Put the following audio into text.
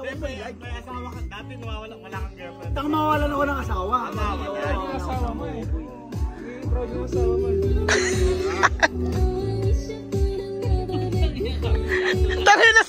ako May, ano may like. may asawa ka dati, nawawala, wala kang girlfriend. Tang mawawalan ako ng asawa. Ah, yung asawa mo eh. Yung proud yung asawa mo eh. Tangin na